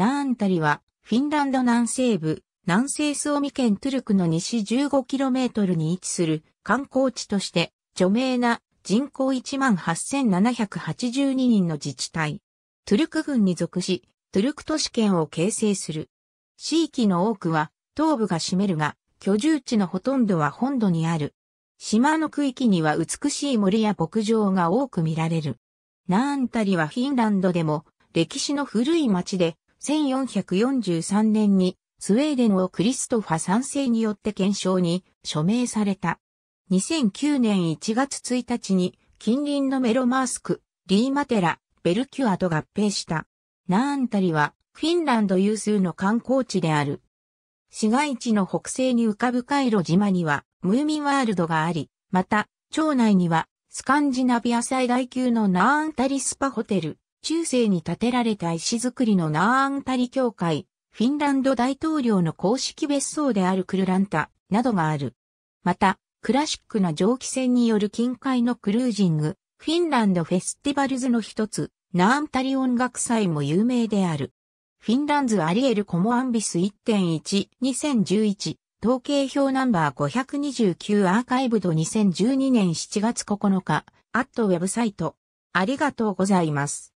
ナーンタリは、フィンランド南西部、南西スオミ県トゥルクの西 15km に位置する観光地として、著名な人口18,782人の自治体。トゥルク郡に属し、トゥルク都市圏を形成する。地域の多くは東部が占めるが、居住地のほとんどは本土にある。島の区域には美しい森や牧場が多く見られる。ナーンタリはフィンランドでも歴史の古い町で1443年にスウェーデンをクリストファ3世によって検証に署名された。2009年1月1日に近隣のメロマースク、リーマテラ、ベルキュアと合併した。ナーンタリはフィンランド有数の観光地である。市街地の北西に浮かぶカイロ島にはムーミンワールドがあり、また、町内にはスカンジナビア最大級のナーンタリスパホテル、中世に建てられた石造りのナーンタリ教会、フィンランド大統領の公式別荘であるクルランタ、などがある。また、クラシックな蒸気船による近海のクルージング、フィンランドフェスティバルズの一つ、ナーンタリ音楽祭も有名である。フィンランズアリエルコモアンビス1.1 2011統計表ナンバー529アーカイブド2012年7月9日アットウェブサイトありがとうございます。